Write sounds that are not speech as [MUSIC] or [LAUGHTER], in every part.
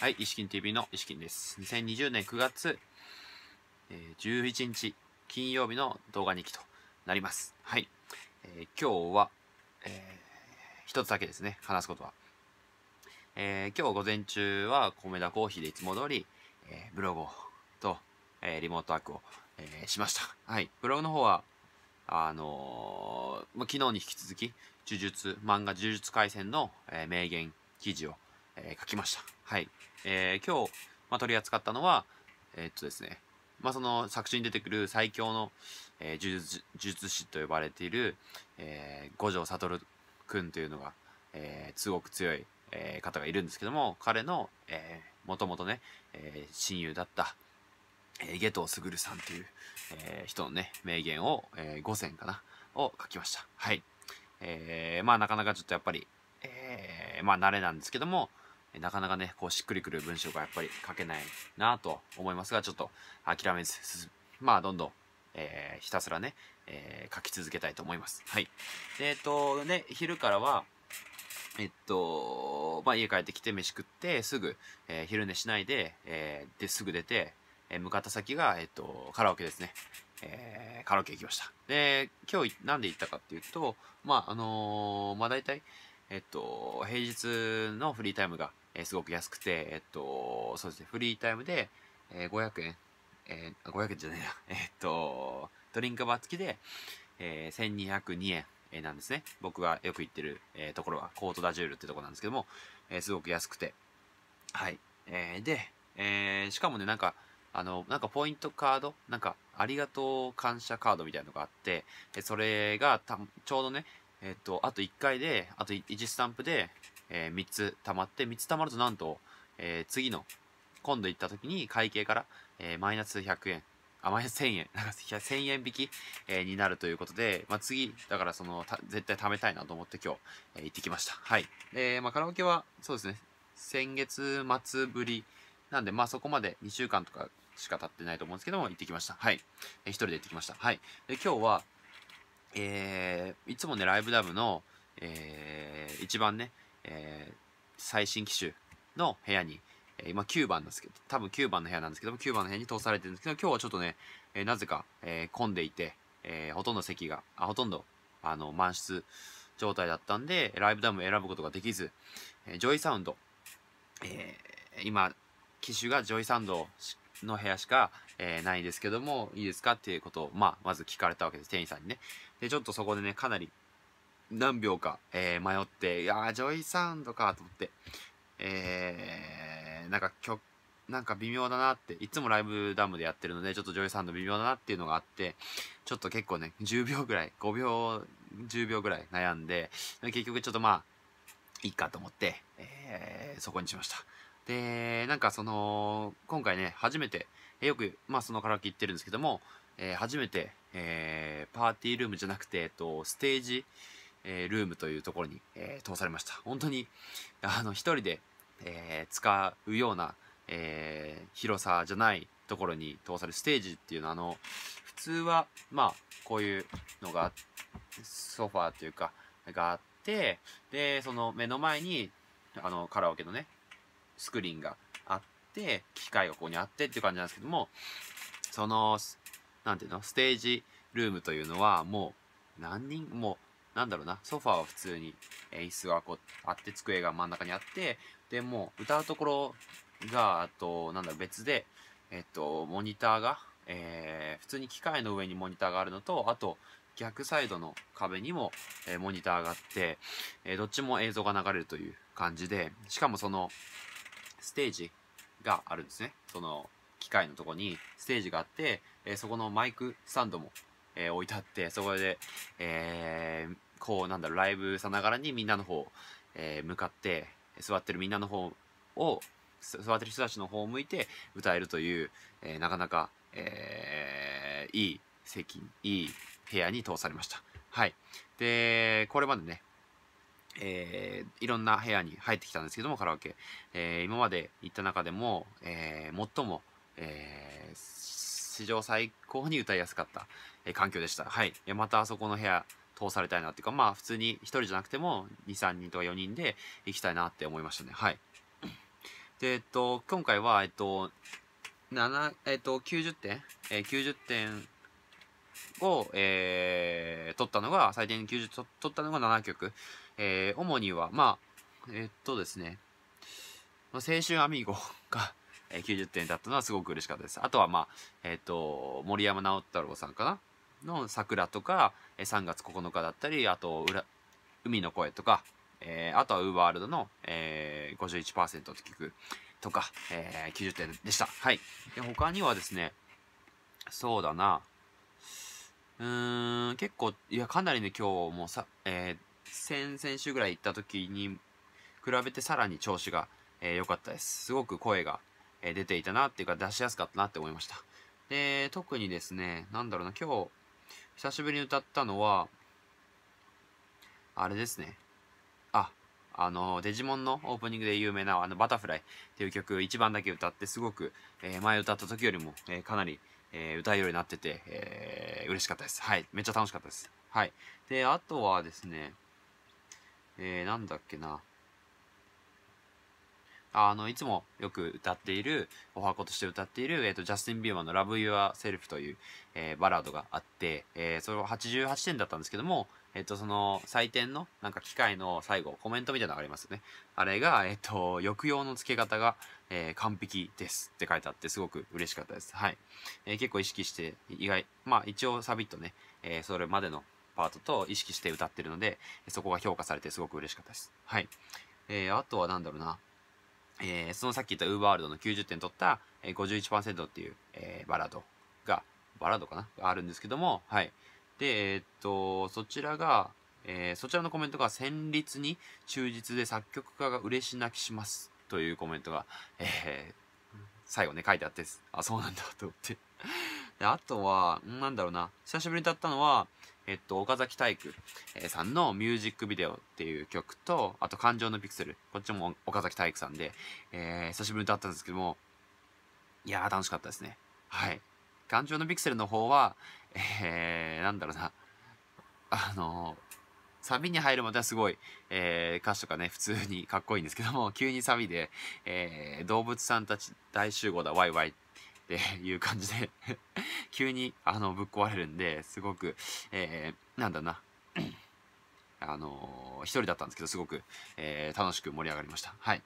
はい、石金 TV の石金です。2020年9月、えー、11日金曜日の動画日記となります。はい。えー、今日は、えー、一つだけですね、話すことは。えー、今日午前中は米田コーヒーでいつも通り、えー、ブログと、えー、リモートワークを、えー、しました。はい。ブログの方は、あのー、昨日に引き続き、呪術、漫画呪術廻戦の、えー、名言記事を、えー、書きました。はい。えー、今日、まあ、取り扱ったのは、えー、っとですね、まあ、その作中に出てくる最強の、えー、呪術師と呼ばれている、えー、五条悟君というのが、えー、すごく強い、えー、方がいるんですけども、彼の、えー、もともとね、えー、親友だった、えー、下藤卓さんという、えー、人のね、名言を、えー、5選かな、を書きました。はい。えー、まあなかなかちょっとやっぱり、えー、まあ慣れなんですけども、なかなかね、こうしっくりくる文章がやっぱり書けないなと思いますが、ちょっと諦めず、まあどんどん、えー、ひたすらね、えー、書き続けたいと思います。はい。えっ、ー、と、ね、昼からは、えっと、まあ家帰ってきて飯食って、すぐ、えー、昼寝しないで、えー、で、すぐ出て、えー、向かった先が、えっと、カラオケですね。えー、カラオケ行きました。で、今日なんで行ったかっていうと、まあ、あのー、まあ大体、えっと、平日のフリータイムが、えー、すごく安くて、えっと、そうですね、フリータイムで、えー、500円、えー、500円じゃないな、[LAUGHS] え、っと、ドリンクバー付きで、えー、1202円、なんですね。僕がよく行ってる、えー、ところは、コートダジュールってとこなんですけども、えー、すごく安くて、はい。えー、で、えー、しかもね、なんか、あの、なんかポイントカード、なんか、ありがとう感謝カードみたいなのがあって、それがた、ちょうどね、えっと、あと1回で、あと1スタンプで、えー、3つ溜まって、3つ溜まるとなんと、えー、次の、今度行った時に会計から、えー、マイナス100円、あ、マイナス1000円、なんか1000円引き、えー、になるということで、まあ、次、だからその、絶対貯めたいなと思って今日、えー、行ってきました。はい。で、まあ、カラオケは、そうですね、先月末ぶり、なんで、まあ、そこまで2週間とかしか経ってないと思うんですけども、行ってきました。はい。えー、一人で行ってきました。はい。で、今日は、えー、いつもね、ライブダムの、えー、一番ね、えー、最新機種の部屋に、えー、今9番ですけど、多分9番の部屋なんですけども、9番の部屋に通されてるんですけど、今日はちょっとね、えー、なぜか、えー、混んでいて、えー、ほとんど席が、あ、ほとんど、あの、満室状態だったんで、 LIVE DAM 選ぶことができず、えー、 JOYSOUND、えー、今、機種が JOYSOUND の部屋しか、えー、ないですけども、いいですかっていうことを、まあ、まず聞かれたわけです、店員さんにね。で、ちょっとそこでね、かなり何秒か、えー、迷って、いやー、 JOYSOUND かと思って、えー、なんか曲、なんか微妙だなって、いつも LIVE DAM でやってるので、ちょっと JOYSOUND 微妙だなっていうのがあって、ちょっと結構ね、10秒ぐらい、5秒、10秒ぐらい悩んで、結局ちょっとまあ、いいかと思って、えー、そこにしました。で、なんかその、今回ね、初めて、えよく、まあそのカラオケ行ってるんですけども、えー、初めて、えー、パーティールームじゃなくて、えっと、ステージ、えー、ルームというところに、えー、通されました。本当に、あの、一人で、えー、使うような、えー、広さじゃないところに通されるステージっていうのは、あの、普通は、まあ、こういうのが、ソファーというか、があって、で、その目の前に、あの、カラオケのね、スクリーンがあって、機械がここにあってっていう感じなんですけども、その、なんていうの、ステージルームというのは、もう、何人、もう、なんだろうな、ソファーは普通に、えー、椅子がこうあって、机が真ん中にあって、で、もう歌うところが、あと、なんだろう、別で、えっと、モニターが、えー、普通に機械の上にモニターがあるのと、あと、逆サイドの壁にも、えー、モニターがあって、えー、どっちも映像が流れるという感じで、しかもその、ステージがあるんですね。その、機械のとこにステージがあって、え、そこのマイクスタンドも、えー、置いてあって、そこで、えー、こう、なんだろう、ライブさながらにみんなの方、えー、向かって、座ってるみんなの方を、座ってる人たちの方を向いて歌えるという、えー、なかなか、えー、いい席、いい部屋に通されました。はい。で、これまでね、えー、いろんな部屋に入ってきたんですけども、カラオケ。えー、今まで行った中でも、えー、最も、えー、史上最高に歌いやすかった、え、環境でした。はい。またあそこの部屋、通されたいなっていうか、まあ普通に1人じゃなくても2、3人とか4人で行きたいなって思いましたね。はい。で、えっと、今回は、えっと、7、えっと、90点、えー、90点を、えー、取ったのが、最低に90取ったのが7曲。えー、主には、まあ、え、っとですね、青春アミーゴが90点だったのはすごく嬉しかったです。あとは、まあ、えっ、と、森山直太朗さんかな？の桜とか、3月9日だったり、あと、海の声とか、えー、あとはウーバーワールドの、えー、51%と聞くとか、えー、90点でした。はい。で、他にはですね、そうだな、うーん、結構、いや、かなりね、今日もさ、えー、先々週ぐらい行った時に比べてさらに調子が良、えー、かったです。すごく声が、え、出ていたなっていうか出しやすかったなって思いました。で、特にですね、なんだろうな、今日、久しぶりに歌ったのは、あれですね。あ、あの、デジモンのオープニングで有名な、あの、バタフライっていう曲、一番だけ歌って、すごく、えー、前歌った時よりも、えー、かなり、えー、歌えるようになってて、えー、嬉しかったです。はい。めっちゃ楽しかったです。はい。で、あとはですね、えー、なんだっけな。あの、いつもよく歌っている、お箱として歌っている、えっ、ー、と、ジャスティン・ビーマンの Love Yourself という、えー、バラードがあって、えー、それは88点だったんですけども、えっ、と、その、採点の、なんか機械の最後、コメントみたいなのがありますよね。あれが、えっ、と、抑揚の付け方が、え完璧ですって書いてあって、すごく嬉しかったです。はい。え結構意識して、意外、まあ、一応サビとね、えそれまでのパートと意識して歌ってるので、そこが評価されてすごく嬉しかったです。はい。えあとはなんだろうな。えー、そのさっき言ったウーバーワールドの90点取った、え、51%っていう、えー、バラードが、バラードかな？があるんですけども、はい。で、えー、っと、そちらが、えー、そちらのコメントが旋律に忠実で作曲家が嬉し泣きしますというコメントが、えー、最後ね、書いてあってあ、そうなんだと思ってで。あとは、なんだろうな、久しぶりに歌ったのは、えっと、岡崎体育さんのミュージックビデオっていう曲と、あと、感情のピクセル。こっちも岡崎体育さんで、えー、久しぶりに歌ったんですけども、いやー、楽しかったですね。はい。感情のピクセルの方は、えー、なんだろうな、あのー、サビに入るまではすごい、えー、歌詞とかね、普通にかっこいいんですけども、急にサビで、えー、動物さんたち大集合だ、ワイワイっていう感じで [LAUGHS] 急にあのぶっ壊れるんですごく、えー、なんだな。あのー、一人だったんですけどすごく、えー、楽しく盛り上がりました。はい。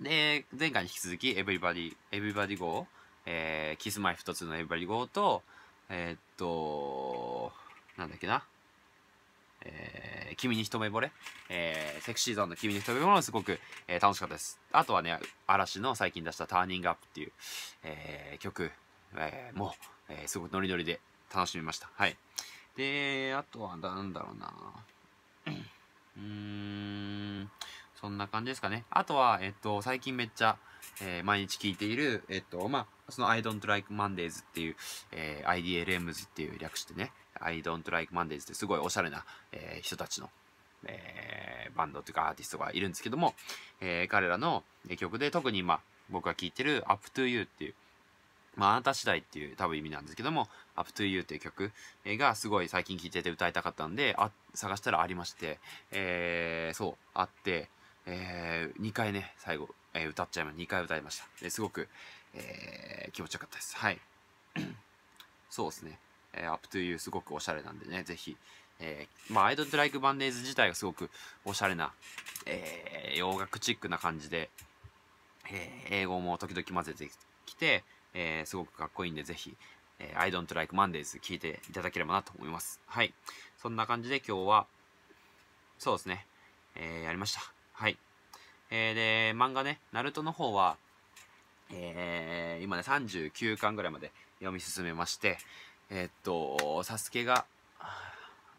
で前回に引き続き「Everybody, Everybody Go」えー、キスマイ2つの Everybody Go とえー、っとなんだっけな。えー、君に一目惚れ、えー、セクシーゾーンの君に一目惚れもすごく、えー、楽しかったです。あとはね、嵐の最近出したターニングアップっていう、えー、曲、えー、もう、えー、すごくノリノリで楽しみました。はい。で、あとはなんだろうなうーん、そんな感じですかね。あとは、えっと、最近めっちゃ、えー、毎日聴いている、えっと、まあ、その I don't like Mondays っていう、えー、IDLMs っていう略してね、I don't like Mondays ってすごいおしゃれな、えー、人たちの、えー、バンドというかアーティストがいるんですけども、えー、彼らの曲で特に今僕が聴いてる Up to You っていう、まあ、あなた次第っていう多分意味なんですけども、Up to You っていう曲がすごい最近聴いてて歌いたかったんで、あ、探したらありまして、えー、そう、あって、えー、2回ね、最後、えー、歌っちゃいました。2回歌いました。すごく、えー、気持ちよかったです。はい。[CLEARS THROAT] そうですね。えー、Up to You すごくおしゃれなんでね、ぜひ、えー、まあ、I don't like Mondays 自体がすごくおしゃれな、えー、洋楽チックな感じで、えー、英語も時々混ぜてきて、えー、すごくかっこいいんで、ぜひ、えー、I don't like Mondays 聞いていただければなと思います。はい。そんな感じで今日は、そうですね、えー、やりました。はい。えー、で、漫画ね、ナルトの方は、えー、今ね、39巻ぐらいまで読み進めまして、えー、っと、サスケが、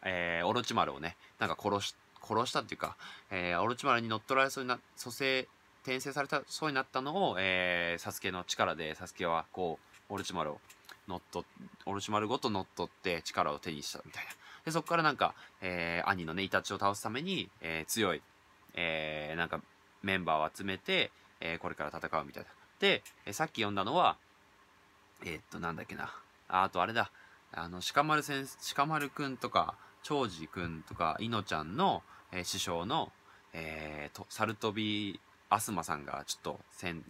えー、オロチマルをね、なんか殺し、殺したっていうか、えー、オロチマルに乗っ取られそうにな、蘇生、転生されたそうになったのを、えー、サスケの力で、サスケはこう、オロチマルを乗っ取、オロチマルごと乗っ取って力を手にしたみたいな。で、そこからなんか、えー、兄のね、イタチを倒すために、えー、強い、えー、なんか、メンバーを集めて、えー、これから戦うみたいな。で、えー、さっき読んだのは、えー、っと、なんだっけな。あ、あとあれだ。あの、鹿丸先生、鹿丸くんとか、長治くんとか、いのちゃんの、えー、師匠の、えー、と、サルトビアスマさんがちょっと戦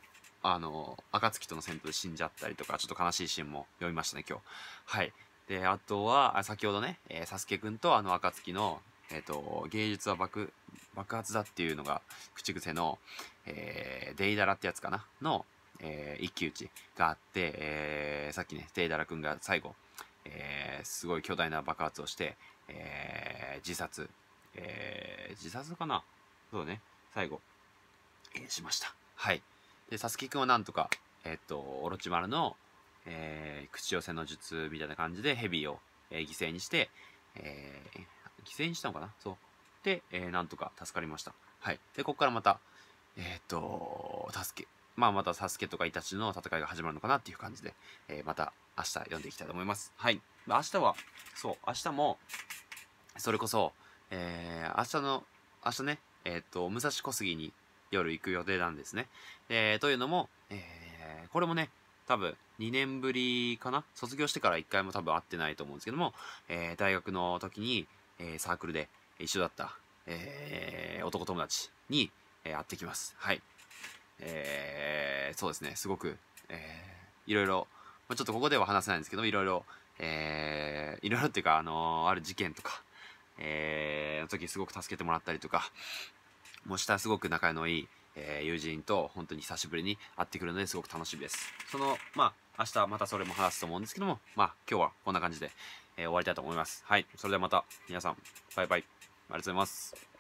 あの暁との戦闘で死んじゃったりとかちょっと悲しいシーンも読みましたね今日。はい。であとはあ先ほどね、えー、サスケくんとあの暁のえっ、ー、と芸術は爆爆発だっていうのが口癖の、えー、デイダラってやつかなの、えー、一騎打ちがあって、えー、さっきねデイダラくんが最後、えー、すごい巨大な爆発をして、えー、自殺、えー、自殺かな？そうね。最後、えー、しました。はい。でサスケくんはなんとかえっ、とオロチマルの、えー、口寄せの術みたいな感じでヘビを、えー、犠牲にして、えー、犠牲にしたのかな？そう。で、えー、なんとか助かりました。はい。でここからまたえっ、と助けまあまたサスケとかイタチの戦いが始まるのかなっていう感じで、えー、また明日読んでいきたいと思いますはい明日はそう明日もそれこそ、えー、明日の明日ねえっ、と武蔵小杉に夜行く予定なんですね。えー、というのも、えー、これもね、多分2年ぶりかな？卒業してから1回も多分会ってないと思うんですけども、えー、大学の時に、えー、サークルで一緒だった、えー、男友達に、えー、会ってきます。はい。えー、そうですね、すごく、えー、いろいろ、まあ、ちょっとここでは話せないんですけど、いろいろ、えー、いろいろっていうか、あのー、ある事件とか、えー、の時すごく助けてもらったりとか、もうしたすごく仲のいい、えー、友人と本当に久しぶりに会ってくるのですごく楽しみです。その、まあ、明日またそれも話すと思うんですけども、まあ、今日はこんな感じで、えー、終わりたいと思います。はい。それではまた皆さん、バイバイ。ありがとうございます。